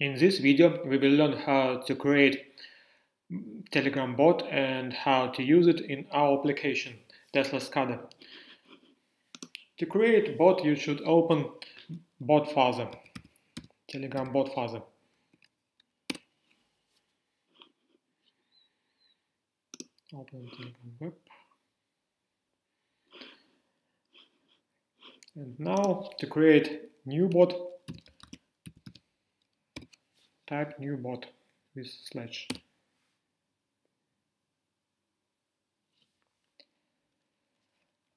In this video, we will learn how to create Telegram bot and how to use it in our application, Tesla SCADA. To create bot, you should open BotFather, Telegram BotFather. Open Telegram web. And now to create new bot, type new bot with slash.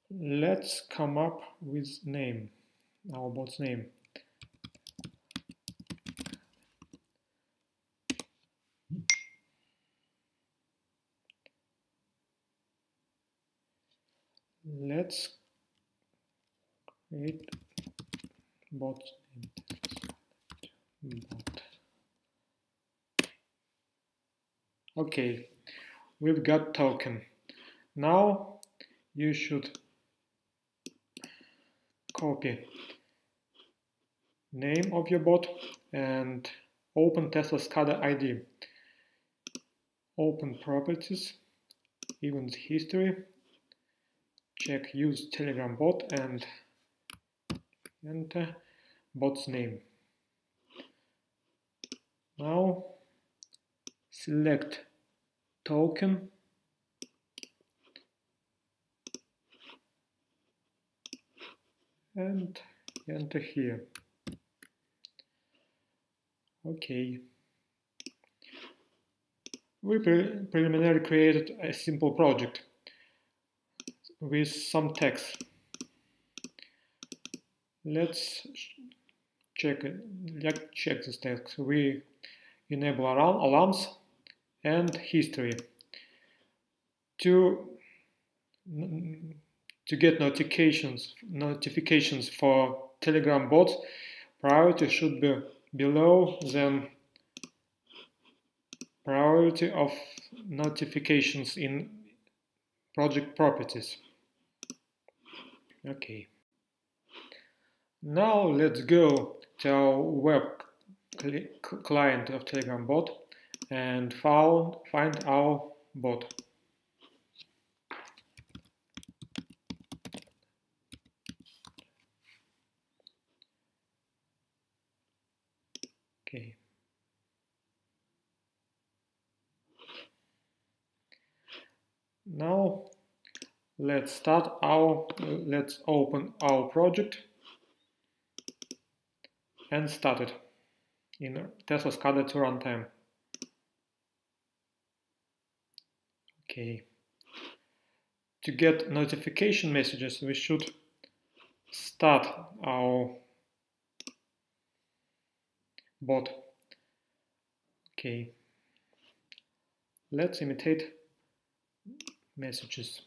Let's come up with name, our bot's name. Let's create bot name. Bot. Okay, we've got token. Now you should copy name of your bot and open Tesla SCADA ID. Open properties, event history, check use telegram bot and enter bot's name. Now select token and enter here. Okay. We pre preliminarily created a simple project with some text. Let's check let's check this text. We enable alarms and history. To to get notifications notifications for Telegram bots, priority should be below than priority of notifications in project properties. Okay. Now let's go to our web client of Telegram bot and found, find our bot. Okay. Now let's start our let's open our project and start it in Tesla SCADA runtime. Okay. To get notification messages, we should start our bot. Okay. Let's imitate messages.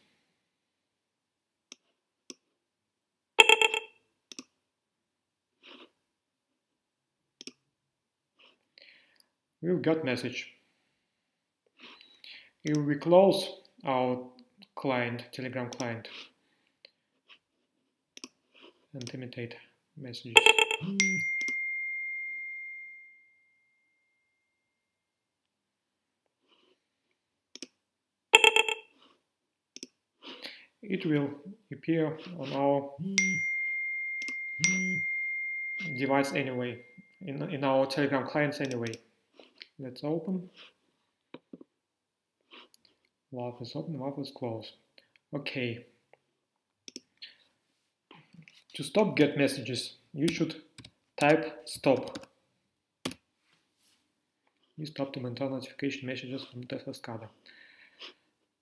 We've got message. If we close our client, Telegram client, and imitate messages. it will appear on our device anyway, in, in our Telegram clients anyway. Let's open. Valve is open, Valve is closed. Okay. To stop get messages, you should type stop. You stop to monitor notification messages from Tesla SCADA.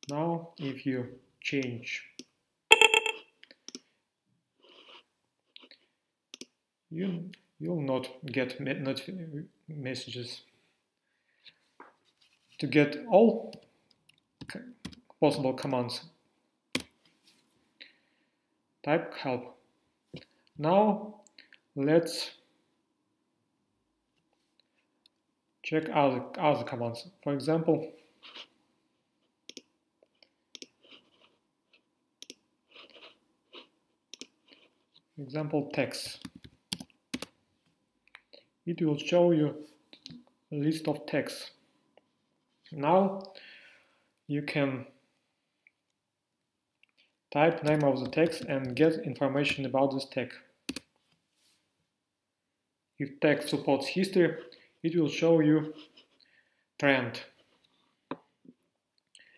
Now, if you change you you'll not get messages to get all possible commands. Type help. Now let's check other other commands. For example example text. It will show you a list of tags. Now you can type name of the tag and get information about this tag. If tag supports history, it will show you trend.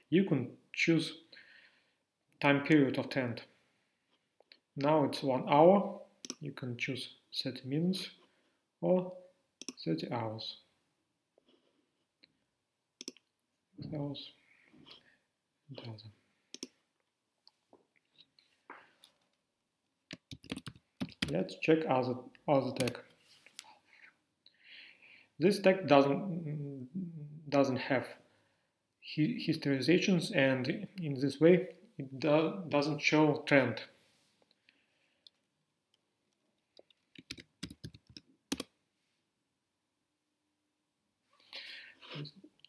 You can choose time period of trend. Now it's one hour. You can choose 30 minutes or 30 hours. Hours. Let's check other other tag. This tag doesn't doesn't have historizations and in this way it do, doesn't show trend.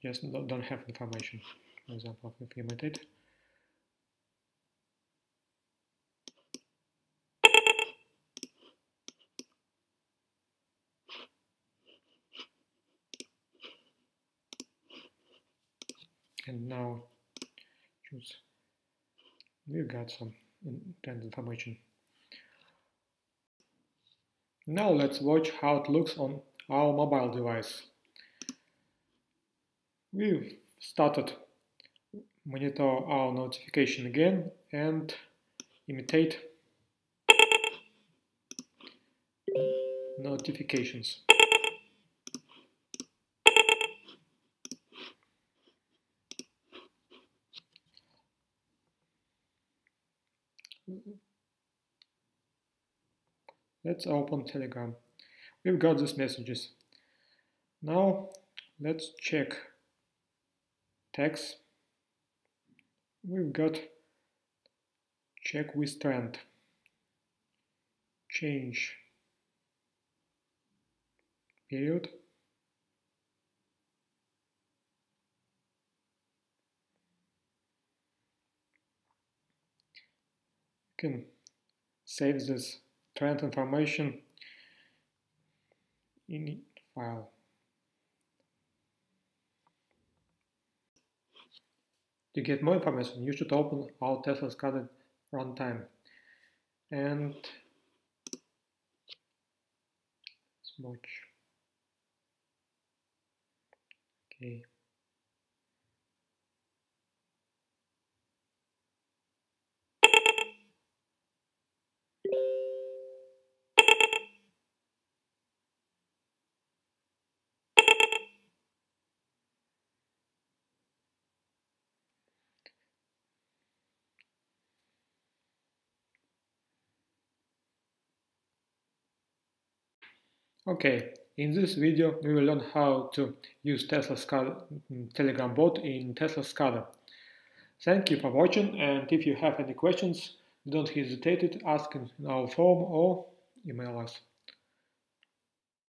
Just don't have information. For example, if you imitate. and now choose we got some trend information now let's watch how it looks on our mobile device. We've started monitor our notification again and imitate notifications Let's open Telegram. We've got these messages. Now let's check text. We've got check with trend. Change period. You can save this trend information in file. To get more information, you should open our Tesla SCADA runtime and smudge. Okay. Okay, in this video we will learn how to use Tesla SCADA mm, Telegram bot in Tesla SCADA. Thank you for watching and if you have any questions, don't hesitate to ask in our forum or email us.